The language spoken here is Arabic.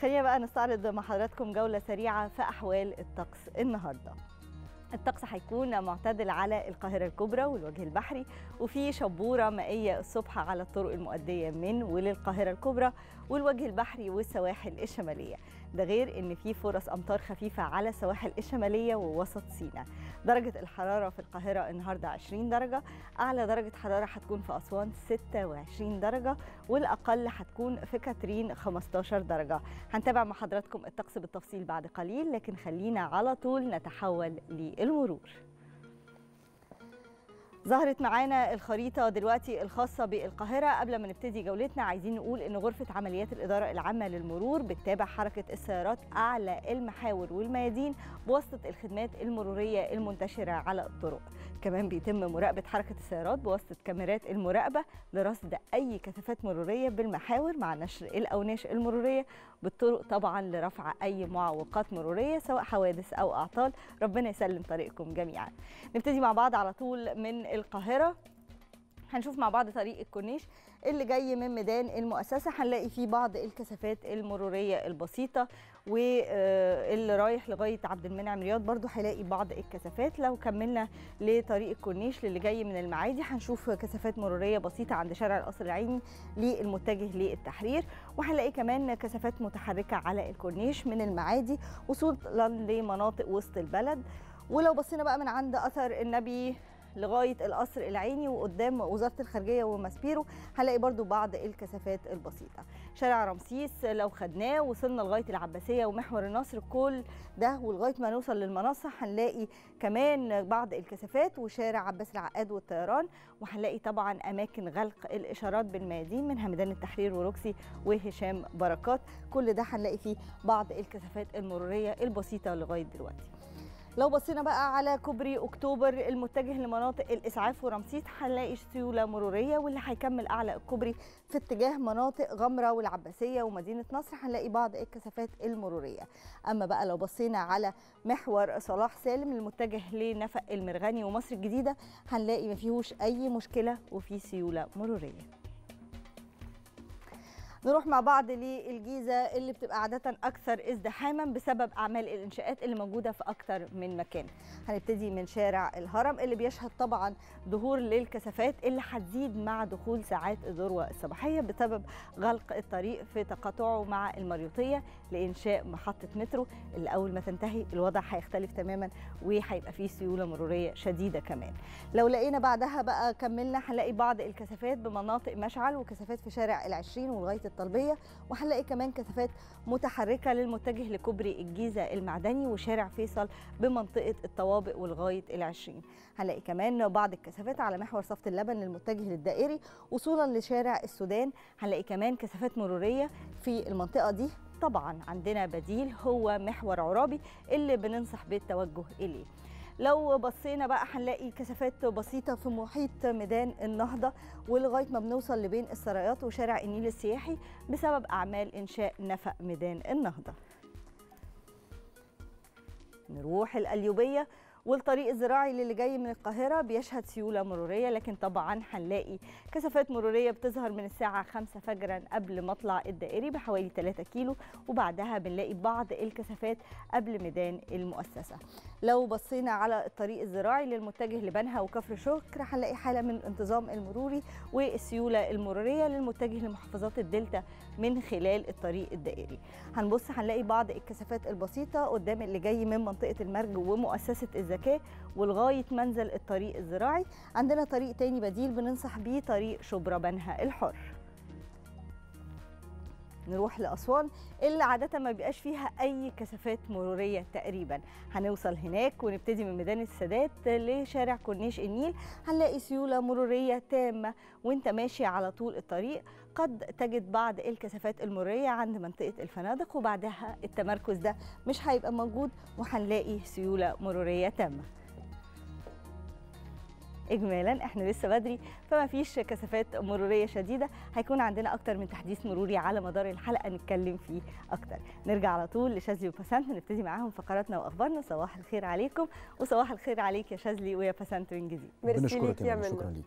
خلينا بقى نستعرض مع حضراتكم جولة سريعة في أحوال الطقس النهاردة. الطقس هيكون معتدل على القاهرة الكبرى والوجه البحري وفي شبورة مائية الصبح على الطرق المؤدية من وللقاهرة الكبرى والوجه البحري والسواحل الشمالية. ده غير إن في فرص أمطار خفيفة على السواحل الشمالية ووسط سيناء. درجة الحرارة في القاهرة النهاردة 20 درجة أعلى درجة حرارة هتكون في أسوان 26 درجة والأقل هتكون في كاترين 15 درجة. هنتابع مع حضراتكم الطقس بالتفصيل بعد قليل لكن خلينا على طول نتحول للمرور. ظهرت معانا الخريطة دلوقتي الخاصة بالقاهرة. قبل ما نبتدي جولتنا عايزين نقول إن غرفة عمليات الإدارة العامة للمرور بتتابع حركة السيارات أعلى المحاور والميادين بواسطة الخدمات المرورية المنتشرة على الطرق. كمان بيتم مراقبة حركة السيارات بواسطة كاميرات المراقبة لرصد أي كثافات مرورية بالمحاور مع نشر الأوناش المرورية بالطرق طبعا لرفع أي معوقات مرورية سواء حوادث أو أعطال. ربنا يسلم طريقكم جميعا. نبتدي مع بعض على طول من القاهرة. هنشوف مع بعض طريق الكورنيش اللي جاي من ميدان المؤسسة. هنلاقي فيه بعض الكثافات المرورية البسيطة واللي رايح لغاية عبد المنعم رياض. برضو هيلاقي بعض الكثافات. لو كملنا لطريق الكورنيش للي جاي من المعادي هنشوف كثافات مرورية بسيطة عند شارع القصر العيني للمتجه للتحرير. وهنلاقي كمان كثافات متحركة على الكورنيش من المعادي وصولا لمناطق وسط البلد. ولو بصينا بقى من عند أثر النبي لغاية القصر العيني وقدام وزارة الخارجية وماسبيرو هنلاقي برضو بعض الكثافات البسيطة. شارع رمسيس لو خدناه وصلنا لغاية العباسية ومحور النصر كل ده ولغاية ما نوصل للمنصة هنلاقي كمان بعض الكثافات وشارع عباس العقاد والطيران وهنلاقي طبعا أماكن غلق الإشارات بالميادين منها ميدان التحرير وروكسي وهشام بركات. كل ده هنلاقي فيه بعض الكثافات المرورية البسيطة لغاية دلوقتي. لو بصينا بقى على كوبري أكتوبر المتجه لمناطق الإسعاف ورمسيس هنلاقي سيولة مرورية واللي هيكمل أعلى الكوبري في اتجاه مناطق غمرة والعباسية ومدينة نصر هنلاقي بعض الكثافات المرورية. أما بقى لو بصينا على محور صلاح سالم المتجه لنفق المرغني ومصر الجديدة هنلاقي ما فيهوش أي مشكلة وفي سيولة مرورية. نروح مع بعض للجيزة اللي بتبقى عادة أكثر ازدحاما بسبب أعمال الإنشاءات اللي موجودة في أكثر من مكان. هنبتدي من شارع الهرم اللي بيشهد طبعا ظهور للكثافات اللي هتزيد مع دخول ساعات الذروة الصباحية بسبب غلق الطريق في تقاطعه مع المريوطية لإنشاء محطة مترو. اللي أول ما تنتهي الوضع هيختلف تماما وهيبقى فيه سيولة مرورية شديدة كمان. لو لقينا بعدها بقى كملنا هنلاقي بعض الكثافات بمناطق مشعل وكثافات في شارع العشرين ولغاية الطلبية وهنلاقي كمان كثافات متحركة للمتجه لكوبري الجيزة المعدني وشارع فيصل بمنطقة الطوابق ولغايه العشرين. هنلاقي كمان بعض الكثافات على محور صفت اللبن للمتجه للدائري وصولا لشارع السودان. هنلاقي كمان كثافات مرورية في المنطقة دي. طبعا عندنا بديل هو محور عرابي اللي بننصح بالتوجه إليه. لو بصينا بقى هنلاقي كثافات بسيطة في محيط ميدان النهضة ولغاية ما بنوصل لبين السرايات وشارع النيل السياحي بسبب أعمال إنشاء نفق ميدان النهضة. نروح القليوبية والطريق الزراعي اللي جاي من القاهرة بيشهد سيولة مرورية لكن طبعا هنلاقي كثافات مرورية بتظهر من الساعة 5 فجرا قبل مطلع الدائري بحوالي 3 كيلو وبعدها بنلاقي بعض الكثافات قبل ميدان المؤسسة. لو بصينا على الطريق الزراعي للمتجه لبنها وكفر شكر هنلاقي حالة من الانتظام المروري والسيولة المرورية للمتجه لمحافظات الدلتا من خلال الطريق الدائري. هنبص هنلاقي بعض الكثافات البسيطة قدام اللي جاي من منطقة المرج ومؤسسة الزكاة ولغاية منزل الطريق الزراعي. عندنا طريق تاني بديل بننصح بيه طريق شبرا بنها الحر. نروح لأسوان اللي عادة ما بيبقاش فيها أي كثافات مرورية تقريبا. هنوصل هناك ونبتدي من ميدان السادات لشارع كورنيش النيل. هنلاقي سيولة مرورية تامة وانت ماشي على طول الطريق. قد تجد بعض الكثافات المرورية عند منطقة الفنادق وبعدها التمركز ده مش هيبقى موجود وهنلاقي سيولة مرورية تامة. اجمالا إحنا لسه بدري فما فيش كثافات مرورية شديدة. هيكون عندنا أكتر من تحديث مروري على مدار الحلقة نتكلم فيه أكتر. نرجع على طول لشاذلي وبسنت نبتدي معاهم فقراتنا وأخبارنا. صباح الخير عليكم وصباح الخير عليك يا شاذلي ويا بسنت من جديد. ميرسي بنشكرك ليك يا منى شكرا ليك.